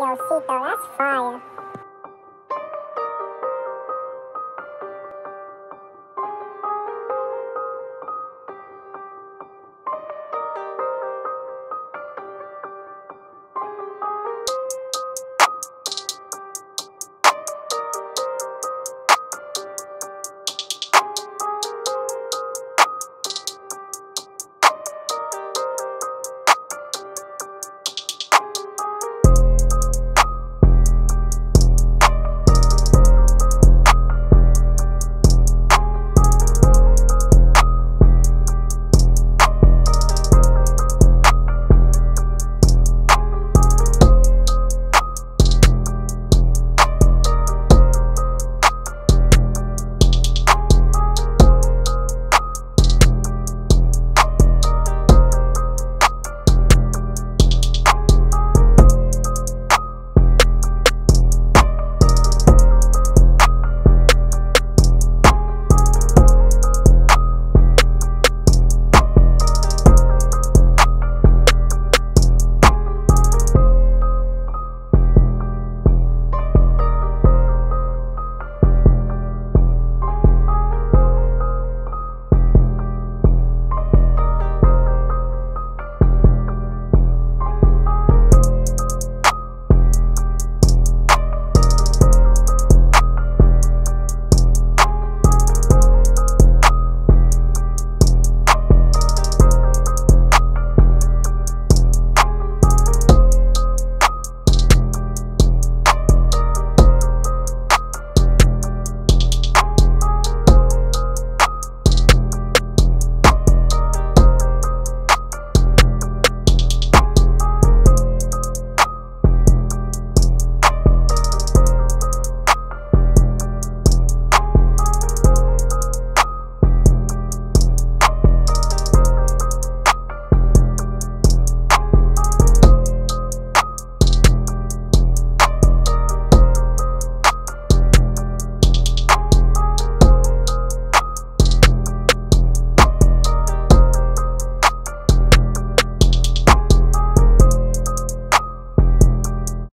your seatbelt. that's fire.